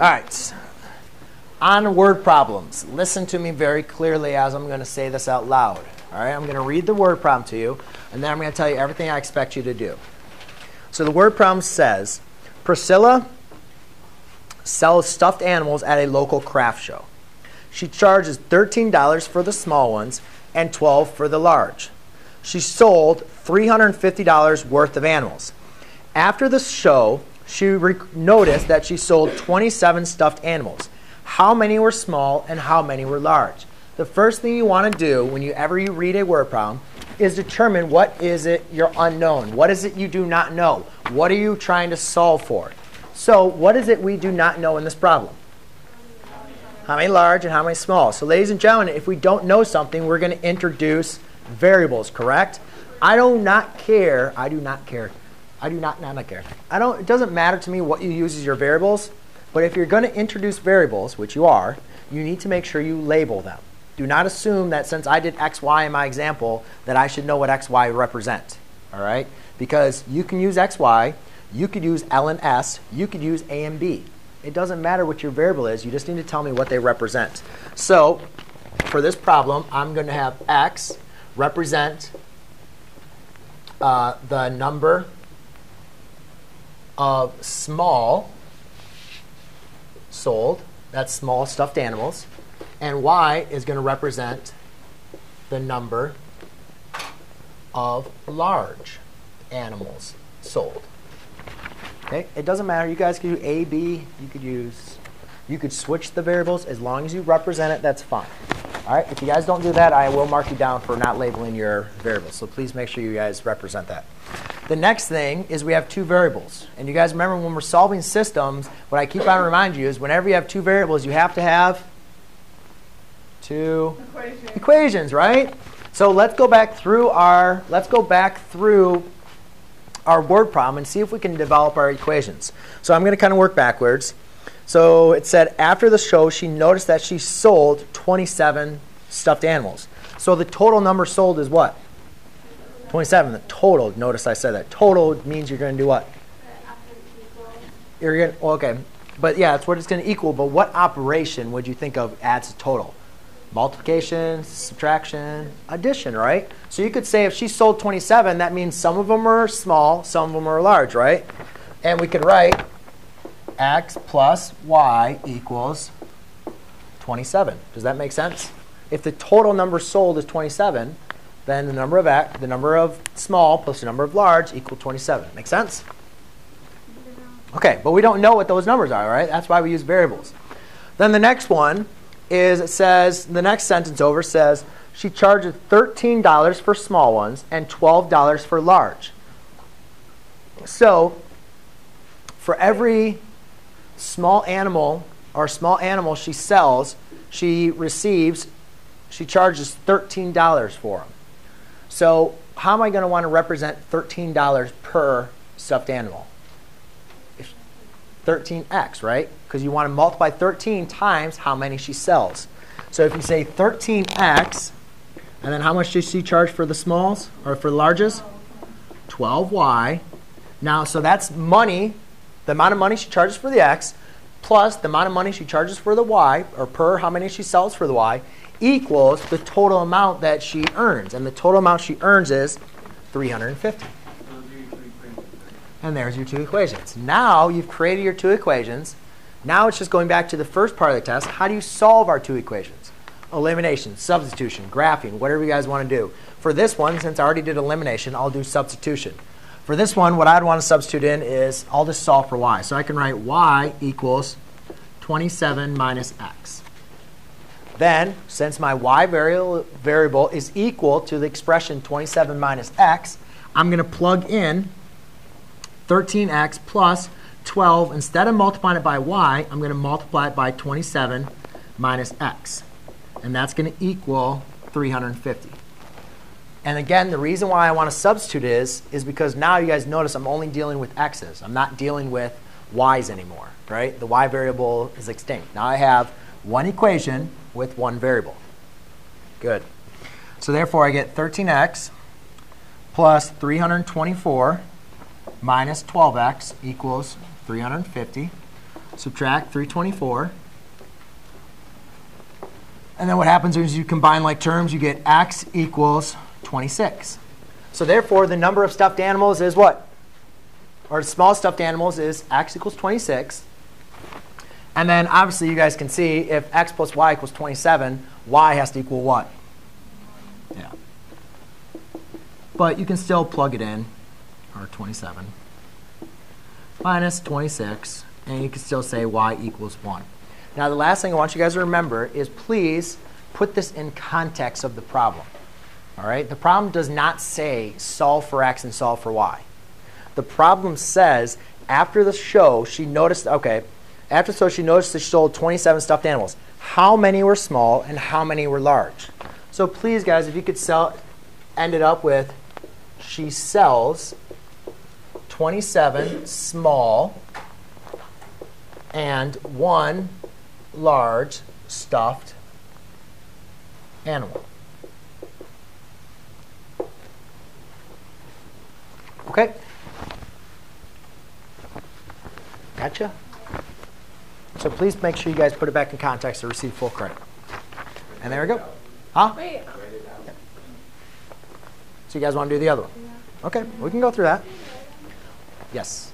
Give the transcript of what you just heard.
All right. On word problems, listen to me very clearly as I'm going to say this out loud. All right, I'm going to read the word problem to you, and then I'm going to tell you everything I expect you to do. So the word problem says Priscilla sells stuffed animals at a local craft show. She charges $13 for the small ones and 12 for the large. She sold $350 worth of animals. After the show, she noticed that she sold 27 stuffed animals. How many were small and how many were large? The first thing you want to do whenever you read a word problem is determine what is it you're unknown. What is it you do not know? What are you trying to solve for? So what is it we do not know in this problem? How many large and how many small? So ladies and gentlemen, if we don't know something, we're going to introduce variables, correct? I do not care. I do not care. I do not, not, care. I don't, it doesn't matter to me what you use as your variables, but if you're going to introduce variables, which you are, you need to make sure you label them. Do not assume that since I did x, y in my example, that I should know what x, y represent. All right? Because you can use x, y, you could use L and S, you could use A and B. It doesn't matter what your variable is, you just need to tell me what they represent. So for this problem, I'm going to have x represent uh, the number of small sold, that's small stuffed animals, and y is going to represent the number of large animals sold. Okay, it doesn't matter. You guys could do A, B. You could use, you could switch the variables as long as you represent it. That's fine. All right. If you guys don't do that, I will mark you down for not labeling your variables. So please make sure you guys represent that. The next thing is we have two variables. And you guys remember when we're solving systems, what I keep on reminding you is whenever you have two variables, you have to have two Equation. equations, right? So let's go back through our let's go back through our word problem and see if we can develop our equations. So I'm going to kind of work backwards. So it said after the show, she noticed that she sold 27 stuffed animals. So the total number sold is what? 27. The total, notice I said that. Total means you're going to do what? You're going to, okay. But yeah, that's what it's going to equal. But what operation would you think of adds a total? multiplication, subtraction, addition, right? So you could say if she sold 27, that means some of them are small, some of them are large, right? And we could write x plus y equals 27. Does that make sense? If the total number sold is 27, then the number of the number of small plus the number of large equal 27. Make sense? Okay, but we don't know what those numbers are, right? That's why we use variables. Then the next one is it says, the next sentence over says, she charges $13 for small ones and $12 for large. So for every small animal or small animal she sells, she receives, she charges $13 for them. So how am I going to want to represent $13 per stuffed animal? 13x, right? Because you want to multiply 13 times how many she sells. So if you say 13x, and then how much does she charge for the smalls or for the larges? 12y. Now, so that's money, the amount of money she charges for the x, plus the amount of money she charges for the y, or per how many she sells for the y, equals the total amount that she earns. And the total amount she earns is 350. And there's your two equations. Now you've created your two equations. Now it's just going back to the first part of the test. How do you solve our two equations? Elimination, substitution, graphing, whatever you guys want to do. For this one, since I already did elimination, I'll do substitution. For this one, what I'd want to substitute in is I'll just solve for y. So I can write y equals 27 minus x. Then, since my y variable is equal to the expression 27 minus x, I'm going to plug in 13x plus 12. Instead of multiplying it by y, I'm going to multiply it by 27 minus x. And that's going to equal 350. And again, the reason why I want to substitute is, is because now you guys notice I'm only dealing with x's. I'm not dealing with y's anymore, right? The y variable is extinct. Now I have one equation with one variable. Good. So therefore, I get 13x plus 324 minus 12x equals 350. subtract 324. And then what happens is you combine like terms, you get x equals 26. So therefore, the number of stuffed animals is what? Or small stuffed animals is x equals 26. And then obviously you guys can see if x plus y equals 27, y has to equal what? Yeah. But you can still plug it in, or 27, minus 26, and you can still say y equals 1. Now the last thing I want you guys to remember is please put this in context of the problem. All right? The problem does not say solve for x and solve for y. The problem says after the show, she noticed, okay, after so, she noticed that she sold 27 stuffed animals. How many were small and how many were large? So please, guys, if you could sell, end it up with she sells 27 small and one large stuffed animal. Okay? Gotcha? So please make sure you guys put it back in context to receive full credit. And there we go. Huh? Wait, So you guys want to do the other one? Okay, we can go through that. Yes.